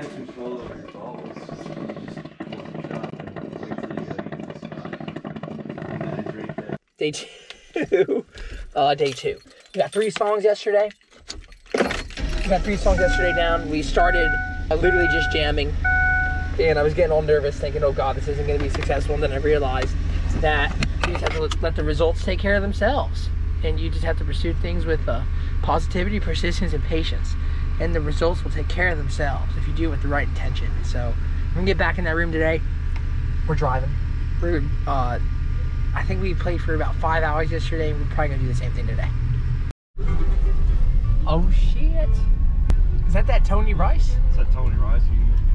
have control over your balls. Day two. Uh, day two. We got three songs yesterday. We got three songs yesterday down. We started uh, literally just jamming, and I was getting all nervous, thinking, "Oh God, this isn't going to be successful." And then I realized that you just have to let, let the results take care of themselves, and you just have to pursue things with uh, positivity, persistence, and patience, and the results will take care of themselves if you do it with the right intention. So we're gonna get back in that room today. We're driving. We're uh, I think we played for about five hours yesterday. We're probably gonna do the same thing today. Oh shit! Is that that Tony Rice? Is that Tony Rice? Hello,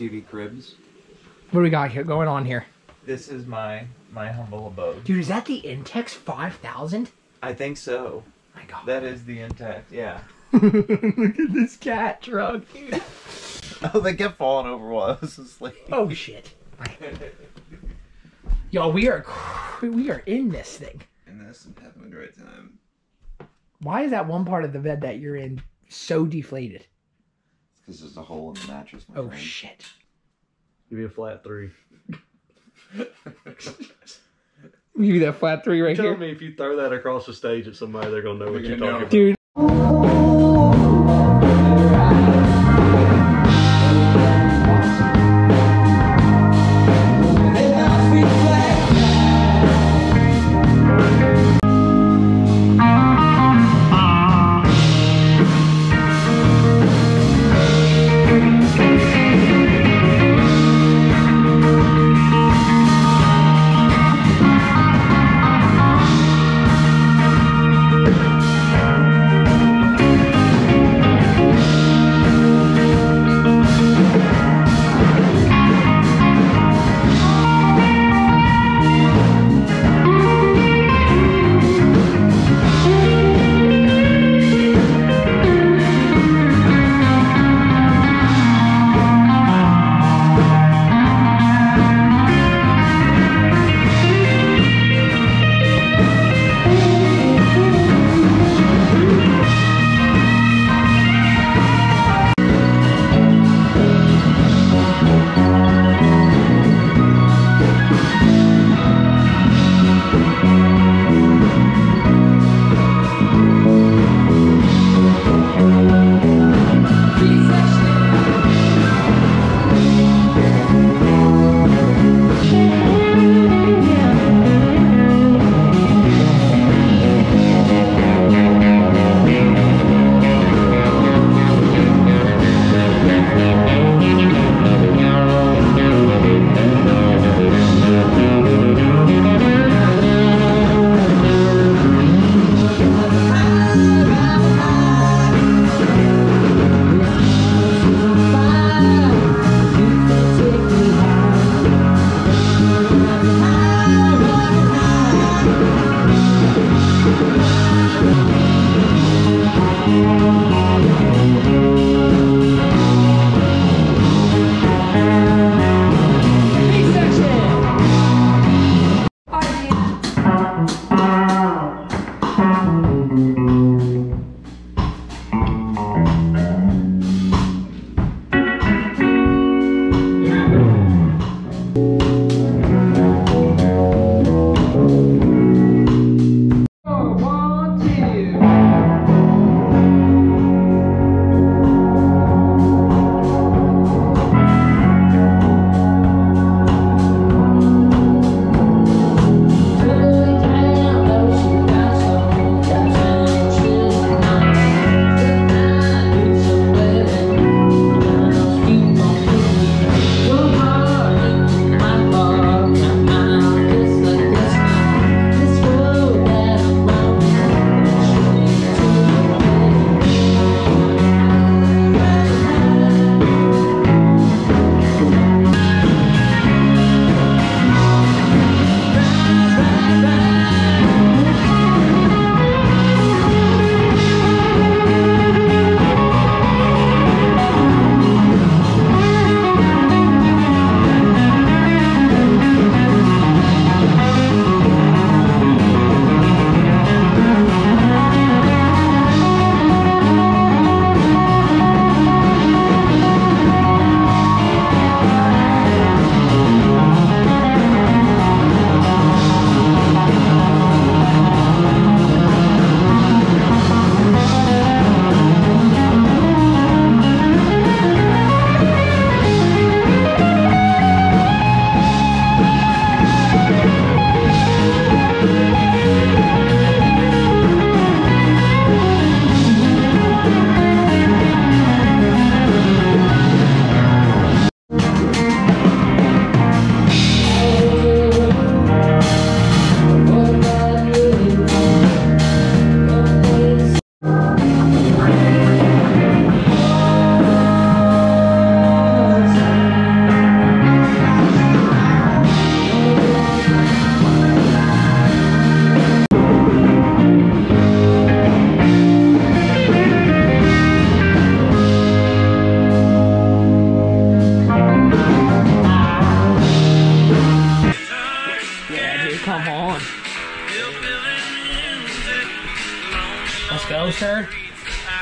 D- MTV Cribs. What do we got here going on here? This is my my humble abode. Dude, is that the Intex 5000? I think so. My god. That is the Intex. Yeah. Look at this cat truck, dude. Oh, they kept falling over while I was asleep. Oh shit. Yo, we are we are in this thing. And this is having a great time. Why is that one part of the bed that you're in so deflated? Because there's a hole in the mattress. My Oh friend. shit. Give me a flat three. Give me that flat three right Tell here. me if you throw that across the stage at somebody, they're gonna know what you're talking know. about.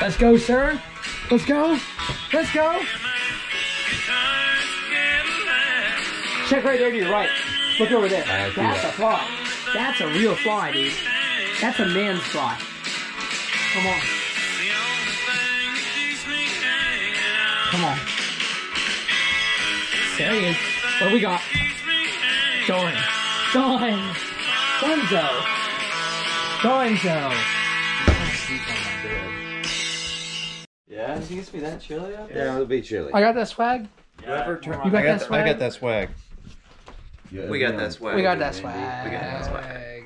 Let's go, sir. Let's go. Let's go. Check right there to your right. Look over there. That's that. a fly. That's a real fly, dude. That's a man's fly. Come on. Come on. There he is. What do we got? Done. Done. Dunzo. Dunzo. Yeah, it used to be that chilly out there. Yeah, it'll be chilly. I got that swag. Whoever turned You got I that swag? I got that swag. We got that swag. We got that swag. We got that swag.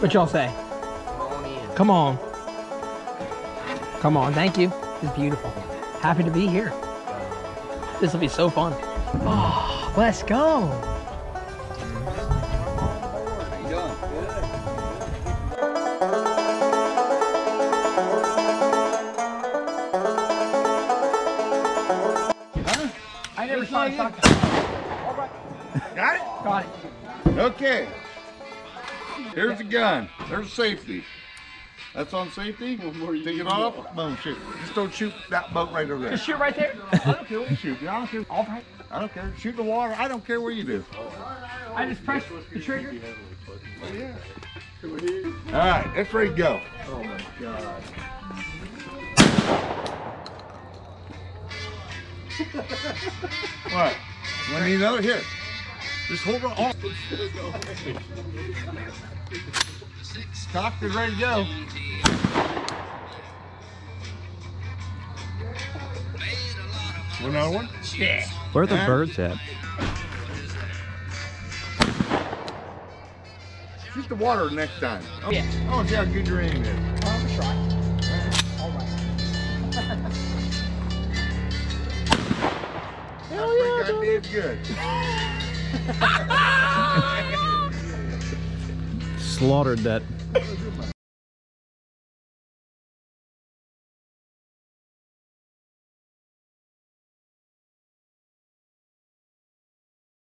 What y'all say? Come on. Come on. Thank you. It's beautiful. Happy to be here. This will be so fun. Oh, let's go. Huh? I never saw it. Got it? Got it. Okay. Here's the gun. There's safety. That's on safety. Take it off. Boom, shoot. Just don't shoot that boat right over there. Just shoot right there. I don't care. You shoot. I don't care. All right. I don't care. Shoot in the water. I don't care where you do. I just pressed the trigger. All right, it's ready to go. What? You want need another? Here. Just hold it on. Cocked and ready to go. Want Another one? Yeah. Where are the Yeah. birds at? Shoot the water next time. Oh, Yeah. Oh, see how good your aim is. I'm gonna try. All right. Hell yeah, goddamn good. Slaughtered that